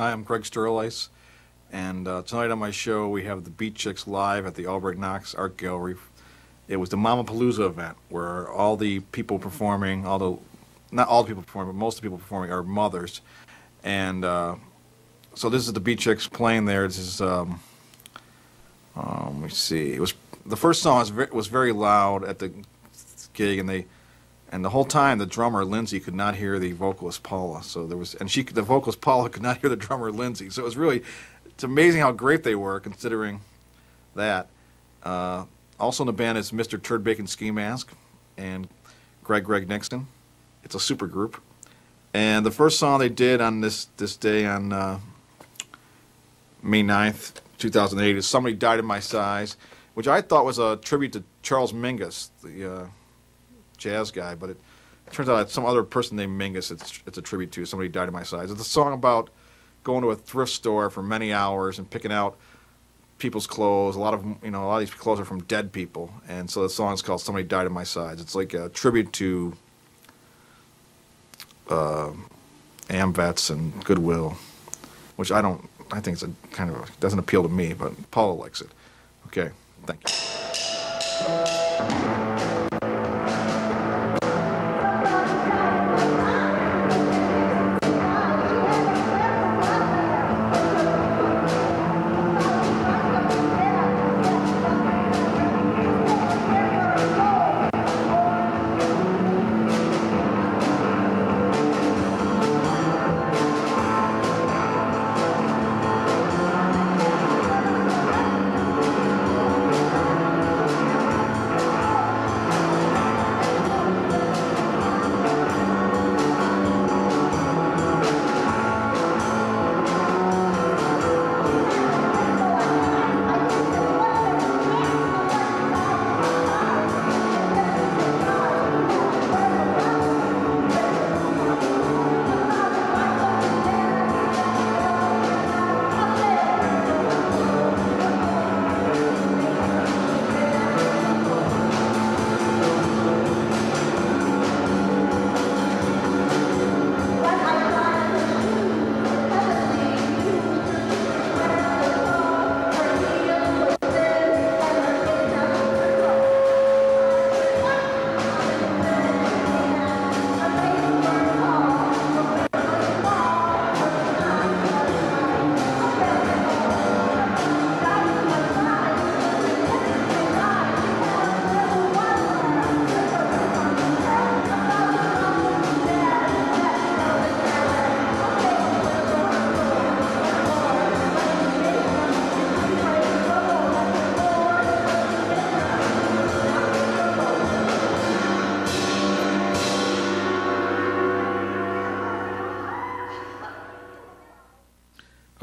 Hi, I'm Greg Sterlace, and uh, tonight on my show we have the Beat Chicks live at the Albright Knox Art Gallery. It was the Mama Palooza event where all the people performing, all the not all the people performing, but most of the people performing are mothers, and uh, so this is the Beat Chicks playing there. This is um, um, let me see. It was the first song was very, was very loud at the gig, and they and the whole time the drummer Lindsay could not hear the vocalist Paula. So there was and she the vocalist Paula could not hear the drummer Lindsay. So it was really it's amazing how great they were considering that. Uh, also in the band is Mr. Turd Bacon Ski Mask and Greg Greg Nixon. It's a super group. And the first song they did on this this day on uh, May 9th, 2008 is Somebody Died in My Size, which I thought was a tribute to Charles Mingus, the uh, jazz guy, but it, turns out it's some other person named Mingus it's, it's a tribute to. Somebody Died in My Size. It's a song about going to a thrift store for many hours and picking out people's clothes. A lot of you know a lot of these clothes are from dead people, and so the song is called "Somebody Died in My Size." It's like a tribute to uh, AMVETS and Goodwill, which I don't. I think it's a kind of a, doesn't appeal to me, but Paula likes it. Okay, thank you.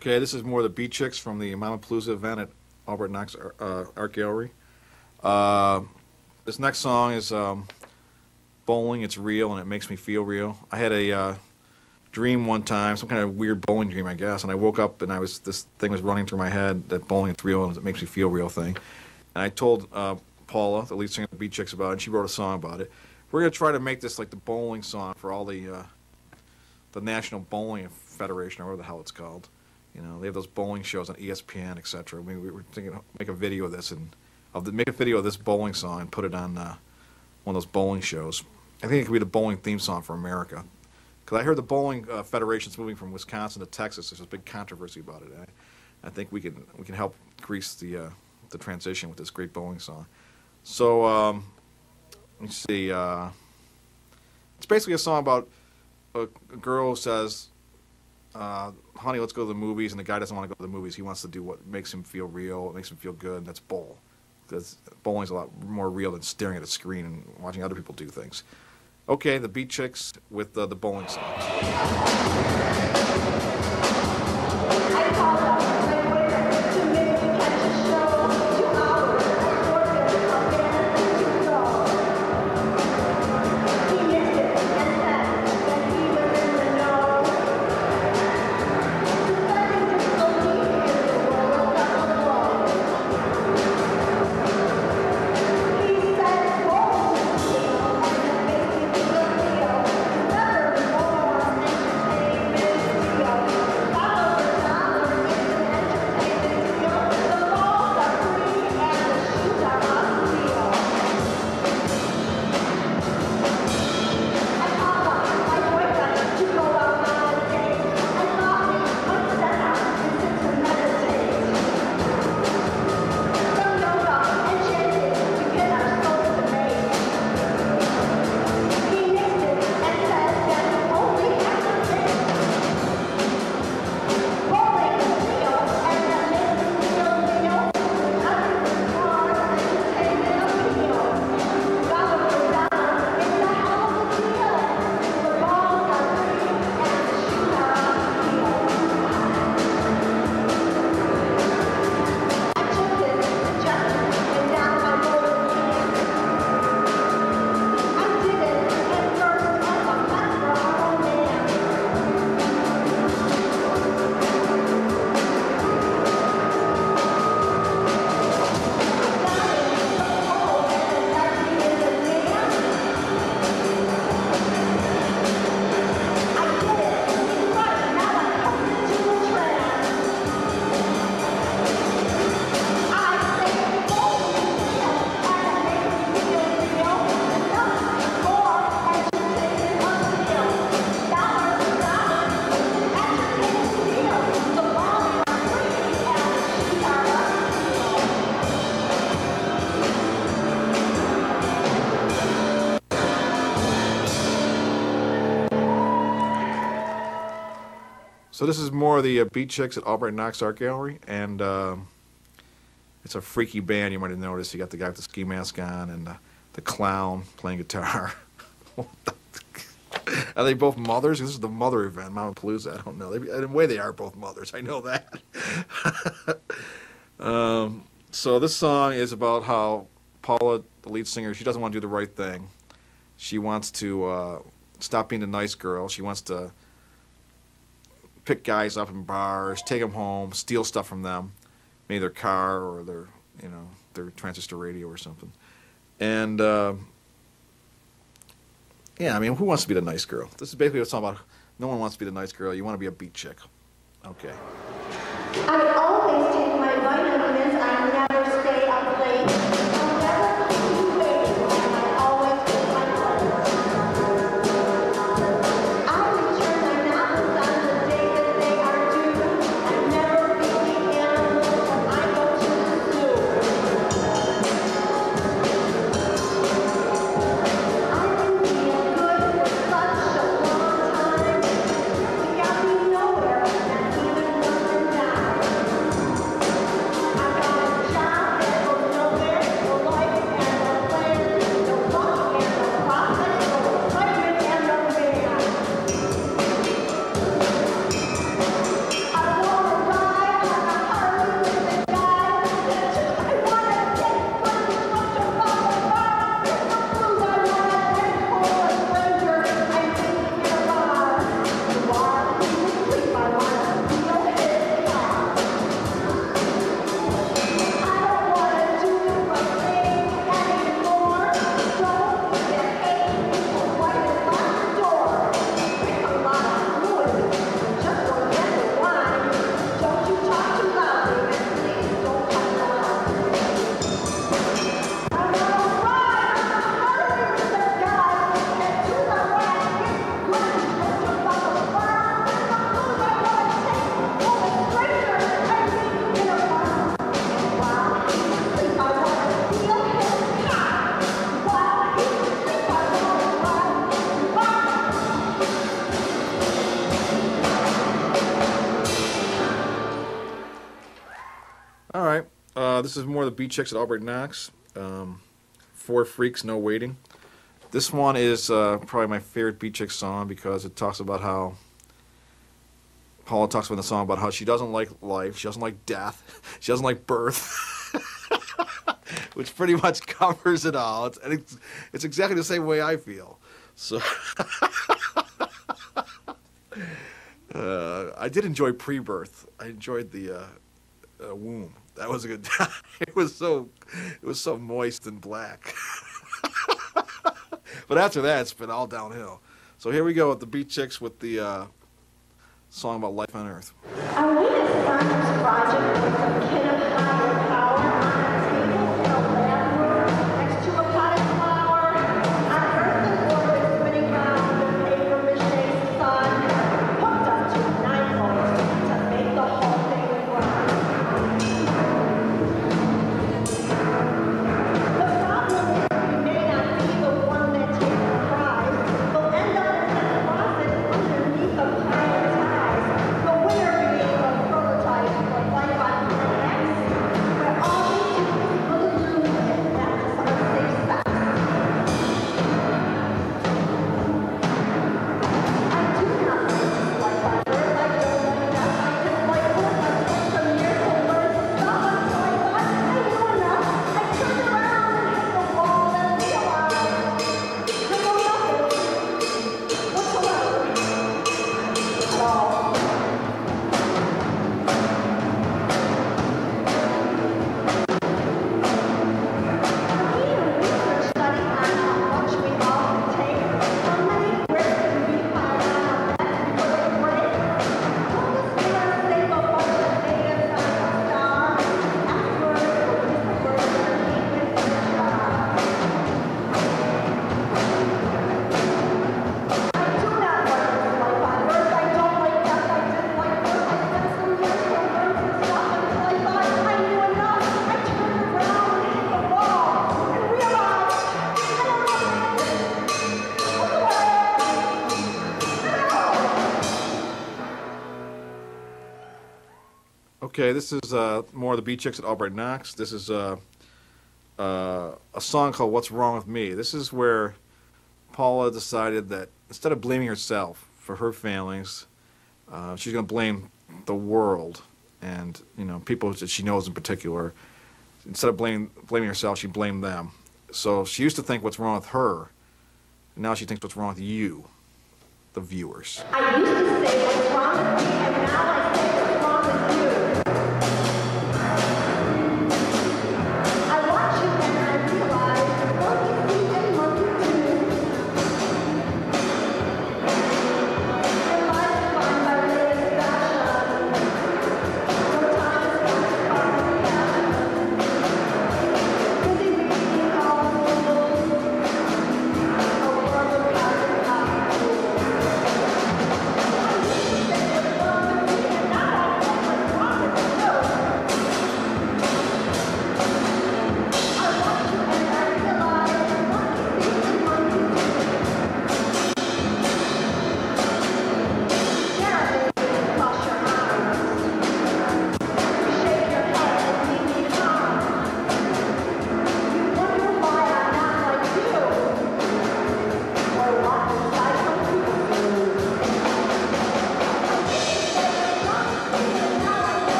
Okay, this is more the Beat Chicks from the Mama Palooza event at Albright Knox uh, Art Gallery. Uh, this next song is um, Bowling, It's Real, and It Makes Me Feel Real. I had a uh, dream one time, some kind of weird bowling dream, I guess, and I woke up and I was this thing was running through my head, that bowling, it's real, and it makes me feel real thing. And I told uh, Paula, the lead singer of the Beat Chicks, about it, and she wrote a song about it. We're going to try to make this like the bowling song for all the, uh, the National Bowling Federation, or whatever the hell it's called. You know, they have those bowling shows on ESPN, etc. We, we were thinking make a video of this and of the, make a video of this bowling song and put it on uh, one of those bowling shows. I think it could be the bowling theme song for America. Because I heard the bowling uh, federation's moving from Wisconsin to Texas. There's a big controversy about it. I, I think we can we can help grease the uh, the transition with this great bowling song. So um, let me see. Uh, it's basically a song about a, a girl who says uh, honey, let's go to the movies, and the guy doesn't want to go to the movies. He wants to do what makes him feel real, makes him feel good. And that's bowl. Because bowling's a lot more real than staring at a screen and watching other people do things. Okay, the Beat Chicks with uh, the bowling song. So this is more of the uh, Beat Chicks at Albright Knox Art Gallery, and uh, it's a freaky band. You might have noticed. You got the guy with the ski mask on and uh, the clown playing guitar. are they both mothers? This is the mother event, Mama Palooza. I don't know. They, in a way, they are both mothers. I know that. um, so this song is about how Paula, the lead singer, she doesn't want to do the right thing. She wants to uh, stop being the nice girl. She wants to pick guys up in bars, take them home, steal stuff from them, maybe their car or their, you know, their transistor radio or something. And uh, yeah, I mean, who wants to be the nice girl? This is basically what it's all about. No one wants to be the nice girl. You want to be a beat chick. Okay. Uh, this is more the Beat Chicks at Albright Knox. Um, Four Freaks, No Waiting. This one is uh, probably my favorite Beat song because it talks about how Paula talks about the song about how she doesn't like life, she doesn't like death, she doesn't like birth, which pretty much covers it all. It's, it's, it's exactly the same way I feel. So uh, I did enjoy pre-birth. I enjoyed the uh, uh, womb. That was a good time. It was so, it was so moist and black. but after that, it's been all downhill. So here we go with the Beat Chicks with the uh, song about life on Earth. This is uh, more of the Beat Chicks at Albright Knox. This is uh, uh, a song called What's Wrong with Me. This is where Paula decided that instead of blaming herself for her failings, uh, she's going to blame the world and you know people that she knows in particular. Instead of blaming blaming herself, she blamed them. So she used to think what's wrong with her. Now she thinks what's wrong with you, the viewers. I used to what's wrong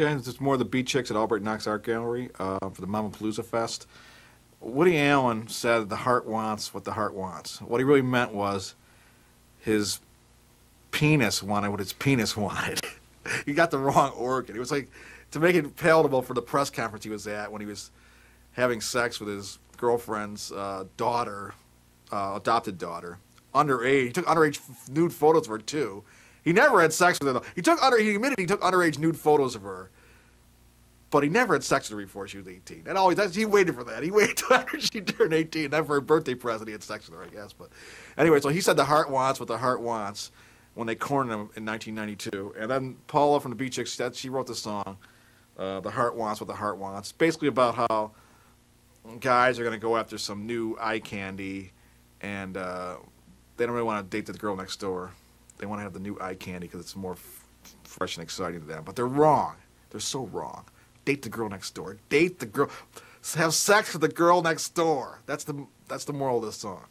Okay, this is more the Beat Chicks at Albright Knox Art Gallery uh, for the Mama Palooza Fest. Woody Allen said the heart wants what the heart wants. What he really meant was his penis wanted what his penis wanted. he got the wrong organ. It was like to make it palatable for the press conference he was at when he was having sex with his girlfriend's uh, daughter, uh, adopted daughter, underage. He took underage nude photos of her too. He never had sex with her. Though. He took under. He admitted he took underage nude photos of her, but he never had sex with her before she was eighteen. And always that's, he waited for that. He waited till after she turned eighteen. Then for her birthday present, he had sex with her, I guess. But anyway, so he said the heart wants what the heart wants when they cornered him in 1992. And then Paula from the Beat Chicks she wrote the song, uh, "The Heart Wants What the Heart Wants," basically about how guys are going to go after some new eye candy, and uh, they don't really want to date the girl next door. They want to have the new eye candy because it's more fresh and exciting to them. But they're wrong. They're so wrong. Date the girl next door. Date the girl. Have sex with the girl next door. That's the that's the moral of this song.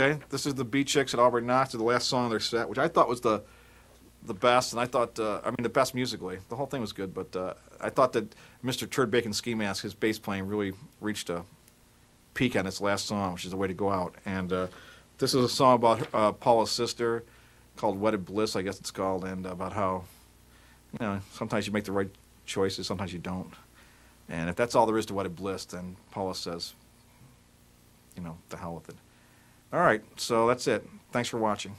Okay, this is the Beat Chicks at Auburn Knox, the last song of their set, which I thought was the the best, and I thought, uh, I mean, the best musically. The whole thing was good, but uh, I thought that Mr. Turd Bacon Ski Mask, his bass playing, really reached a peak on its last song, which is the way to go out. And uh, this is a song about uh, Paula's sister called Wedded Bliss, I guess it's called, and about how, you know, sometimes you make the right choices, sometimes you don't. And if that's all there is to Wedded Bliss, then Paula says, you know, the hell with it. All right, so that's it. Thanks for watching.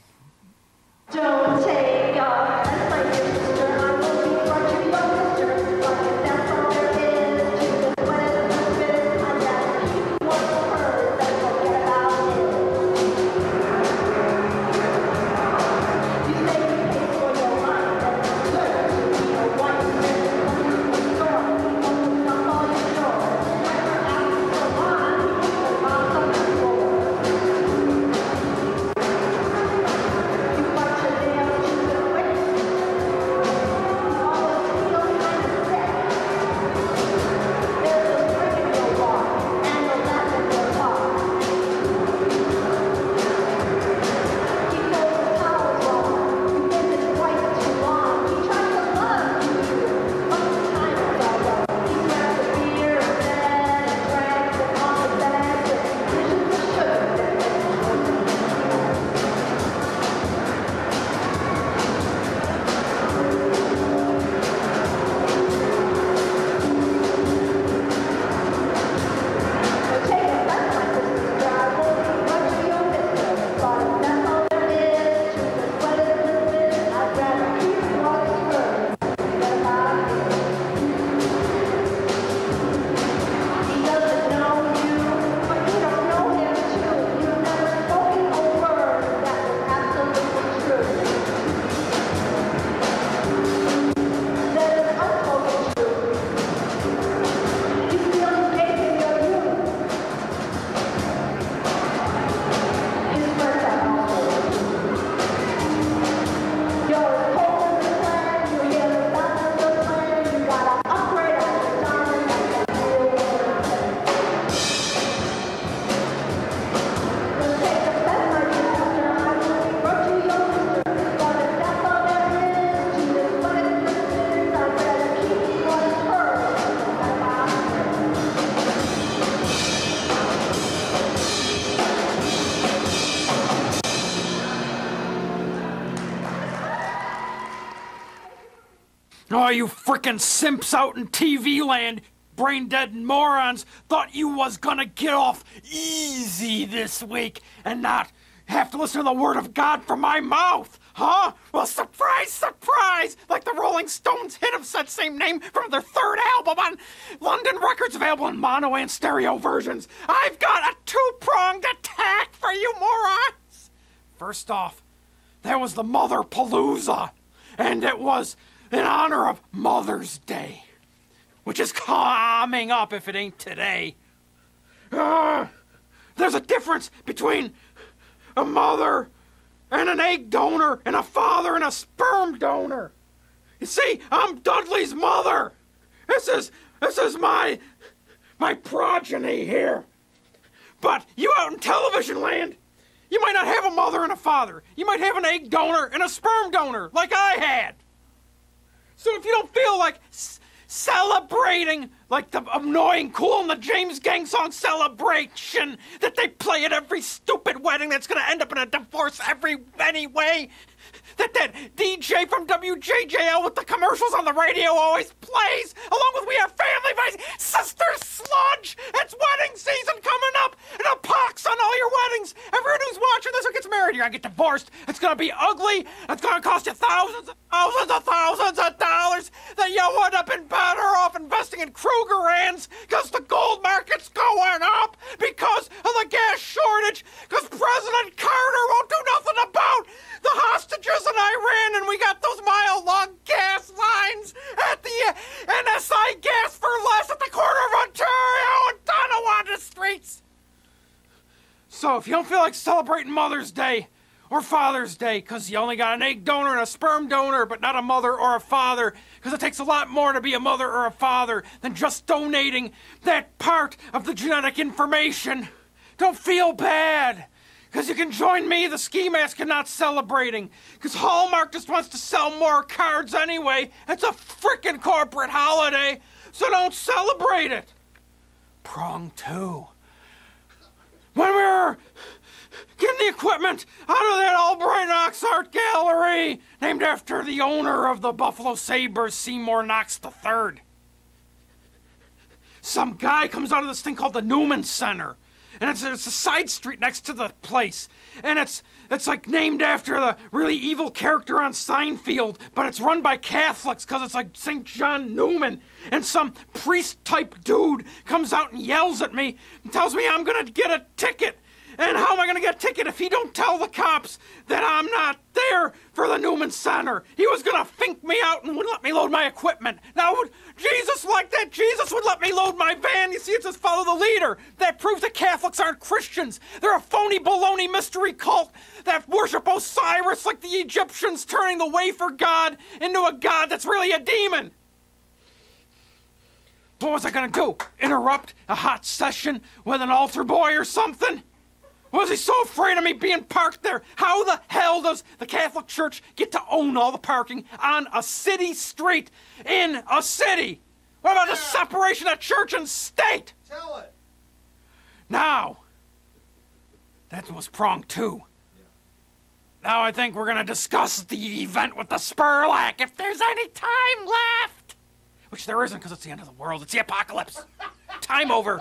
Oh, you frickin' simps out in TV land, brain dead morons, thought you was gonna get off easy this week and not have to listen to the word of God from my mouth, huh? Well, surprise, surprise! Like the Rolling Stones hit of such same name from their third album on London Records, available in mono and stereo versions. I've got a two-pronged attack for you morons! First off, there was the Mother Palooza, and it was in honor of Mother's Day, which is coming up if it ain't today. Ah, there's a difference between a mother and an egg donor, and a father and a sperm donor. You see, I'm Dudley's mother. This is this is my my progeny here. But you out in television land, you might not have a mother and a father. You might have an egg donor and a sperm donor, like I had. So if you don't feel like celebrating, like the annoying Cool and the James Gang song celebration that they play at every stupid wedding that's gonna end up in a divorce every anyway, that that DJ from WJJL with the commercials on the radio always plays, along with We Are Family by Sister Sludge. It's wedding season coming up, and a pox on all your weddings. Everyone who's watching this who gets married, you're gonna get divorced. It's gonna be ugly. It's gonna cost you thousands, and thousands of thousands of dollars that you would have been better off investing in Krugerrands because the gold market's going up because of the gas shortage because President Carter won't do nothing about the hostages in Iran and we got those mile long gas lines at the NSI gas for less at the corner of Ontario and Tonawanda streets. So if you don't feel like celebrating Mother's Day or Father's Day because you only got an egg donor and a sperm donor, but not a mother or a father, because it takes a lot more to be a mother or a father than just donating that part of the genetic information. Don't feel bad. Because you can join me, the ski mask, in not celebrating. Because Hallmark just wants to sell more cards anyway. It's a frickin' corporate holiday, so don't celebrate it. Prong two. When we were getting the equipment out of that Albright Knox Art Gallery, named after the owner of the Buffalo Sabres, Seymour Knox III. Some guy comes out of this thing called the Newman Center. And it's, it's a side street next to the place. And it's it's like named after the really evil character on Seinfeld, but it's run by Catholics because it's like St. John Newman. And some priest type dude comes out and yells at me and tells me I'm gonna get a ticket. And how am I gonna get a ticket if he don't tell the cops that I'm not there for the Newman Center? He was gonna fink me out and wouldn't let me load my equipment. Now, Jesus like that? Jesus would let me load my van. You see, it says follow the leader. That proves that Catholics aren't Christians. They're a phony baloney mystery cult that worship Osiris like the Egyptians, turning the wafer god into a god that's really a demon. What was I gonna do? Interrupt a hot session with an altar boy or something? Was he so afraid of me being parked there? How the hell does the Catholic Church get to own all the parking on a city street in a city? What about the separation of church and state? Tell it. Now, that was prong two. Now I think we're gonna discuss the event with the Spurlack if there's any time left. Which there isn't because it's the end of the world. It's the apocalypse. Time over.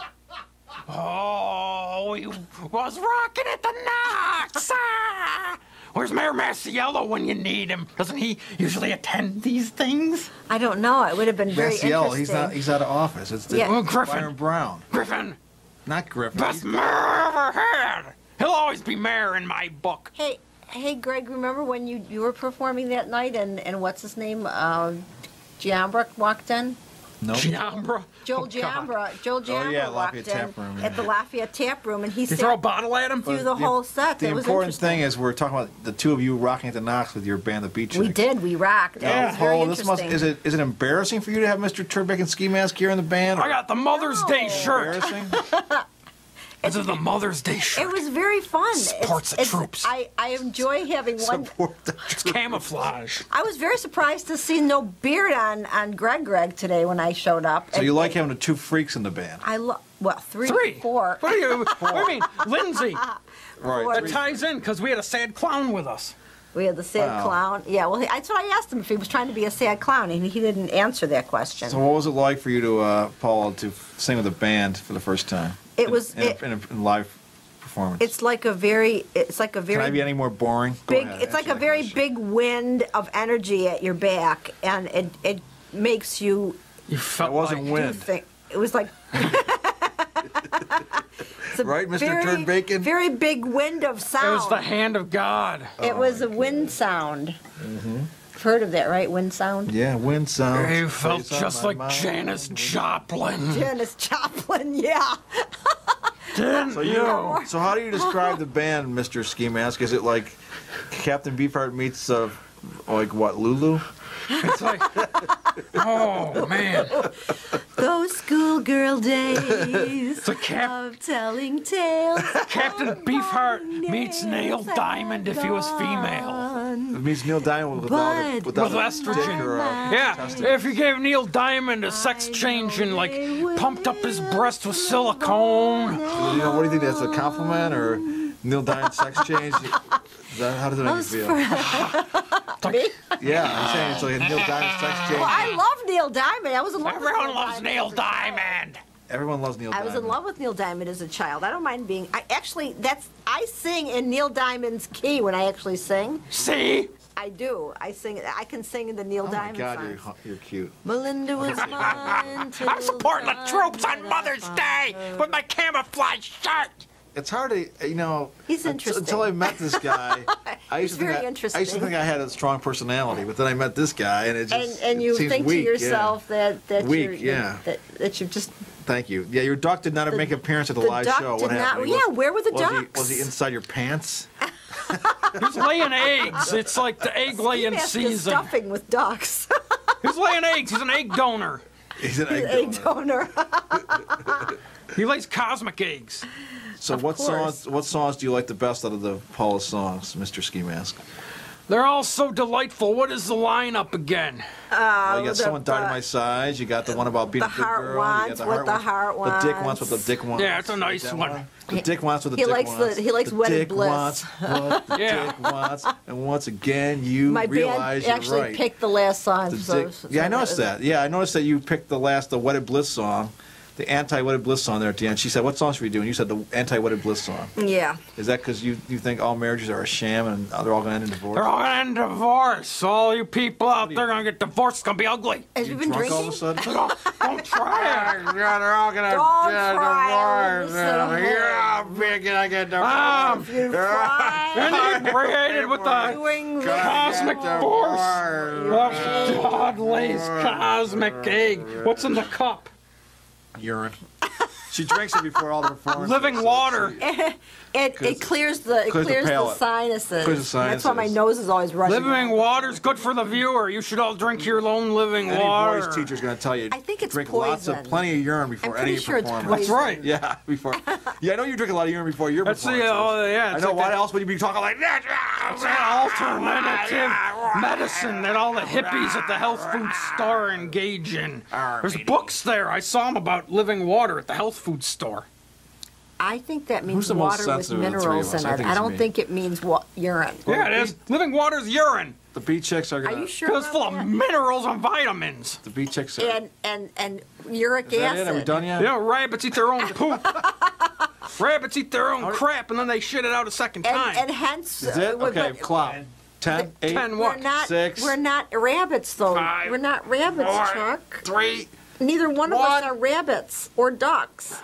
Oh, he was rocking at the Knox. Ah! Where's Mayor Masiello when you need him? Doesn't he usually attend these things? I don't know. It would have been very Maciel, interesting. he's not. He's out of office. It's the Yeah. Well, Griffin. Byron Brown, Griffin, not Griffin. best mayor I ever had. He'll always be mayor in my book. Hey, hey, Greg. Remember when you you were performing that night and and what's his name? Uh, Giambra walked in. No. Giambra. Joel Oh, God. Giambra. Joel Giambra Oh, yeah, walked Lafayette in Tap Room, at the Lafayette Tap Room, and he You sat throw a bottle at him? through the whole set. The it important interesting. thing is we're talking about the two of you rocking at the Knox with your band, the Beach we did. We rocked. It Yeah. Oh, this must is it is it embarrassing for you to have Mr. Turd Bacon Ski Mask here in the band? I got the Mother's Day shirt. embarrassing. This is the Mother's Day shirt. It was very fun. Supports It's- the it's- troops. I, I enjoy having one. Support the It's camouflage. I was very surprised to see no beard on on Greg Greg today when I showed up. So you And- like having the two freaks in the band, I love well three, Three. four. What do you? What do you mean, Lindsay? right? That ties in because we had a sad clown with us. We had the sad Wow. clown. Yeah, well, that's what I asked him if he was trying to be a sad clown, and he didn't answer that question. So what was it like for you to, uh, Paula, to sing with a band for the first time? It In- was- in, a, it- in, a, in live performance. It's like a very, it's like a very. Can very I be any more boring? Go big. ahead, it's like a very question. big wind of energy at your back, and it it makes you You felt That wasn't like, wind. think. It was like. Right, Mr. very- Turnbacon? Very big wind of sound. It was the hand of God. It was a oh, wind sound. You've heard of that, right? Wind sound. Yeah, wind sound. You felt just like Janis Joplin. Janis Joplin, yeah. Didn't So you, so how do you describe the band, Mr. Ski Mask? Is it like Captain Beefheart meets uh, like what Lulu? It's like, oh man, Those schoolgirl days it's a Cap- of telling tales. Captain Beefheart meets Neil Diamond if he was female. It means Neil Diamond without a, without With a estrogen. dick or a- uh, Yeah, if you gave Neil Diamond a sex change and like pumped up his breast with silicone. You know, what do you think? That's a compliment or Neil Diamond sex change? That, how does it make you feel? for- Me? Yeah, I'm saying it's like a Neil Diamond sex change. Well, I love Neil Diamond. I was in love with Everyone Neil loves Diamond Neil as a child. Diamond. Everyone loves Neil Diamond. I Diamond. was in love with Neil Diamond as a child. I don't mind being. I actually, that's. I sing in Neil Diamond's key when I actually sing. See? I do. I sing. I can sing in the Neil Oh my Diamond God, you're, you're cute. Melinda was mine. I'm supporting the the troops on Mother's Day with my camouflage shirt. It's hard to, you know. He's interesting. Until I met this guy, I used to think very I, I used to think I had a strong personality, but then I met this guy, and it just and it you seems think weak, to yeah. yourself that that Weak, you're, yeah. that that you just Thank you. Yeah, your duck did not The- make an appearance at the, the live duck show. did What not- happened? yeah, where were the was He, ducks? was he inside your pants? He's laying eggs. It's like the egg laying Mask is season. stuffing with ducks. He's laying eggs. He's an egg donor. He's an egg Egg donor. donor. He lays cosmic eggs. So Of what course. songs? What songs do you like the best out of the Paula songs, Mr. Ski Mask? They're all so delightful. What is the lineup again? Uh, well, you got the- someone died the- on my size. You got the one about being the a good heart girl. wants you got what the heart wants. The dick wants wants. what the dick wants. Yeah, it's a nice That one. The dick wants what the He dick likes the- wants. he likes the Wedded dick Bliss. wants what the Yeah. dick wants. And once again, you My realize band you're actually right. picked the last song. The so, dick- so yeah, I noticed that. Yeah, I noticed that you picked the last, the Wedded Bliss song, the anti-Wedded Bliss song there at the end. She said, "What song should we do?" And you said the anti-Wedded Bliss song. Yeah. Is that because you, you think all marriages are a sham and they're all going to end in divorce? They're all gonna end in divorce. All you people out there gonna get divorced. It's gonna be ugly. Have you been drunk drinking? all of a sudden? Don't, don't try it. Yeah, they're all gonna get divorced. it. Yeah, big and I get divorced. Um, You cry. inebriated with the Doing cosmic force of Dudley's cosmic egg. What's in the cup? Urine. she drinks it before all the performances. Living water. It, it clears the it Clears the clears the, palate. sinuses. Clears the That's why my nose is always running. Living water's good for the viewer. You should all drink your own living Any water. voice teacher's going to tell you. I think it's drink lots of plenty of urine before I'm any pretty sure it's performance. That's right. Yeah, before. Yeah, I know you drink a lot of urine before your That's the, performances. oh, yeah. I it's know. like Why that- else would you be talking like that? It's that alternative medicine that all the hippies at the health food store engage in. There's books there. I saw them about living water at the health food store. I think that Who's means the most water with sensitive of the three of minerals us? in I it. think I it's don't me. think it means wa- urine. Yeah, it is. Living water's urine. The beat chicks are Are going you to. sure? Because it's full about of that? minerals and vitamins. The beat chicks are. and and and uric Is that acid. it? Are we done yet? Yeah, rabbits eat their own poop. rabbits eat their own crap and then they shit it out a second time. and hence, Is it? uh, Okay, but- clock. Ten, eight, Ten We're what? not. Six. We're not rabbits, though. Five, we're not rabbits, four, Chuck. Three. Neither one of us are rabbits or ducks.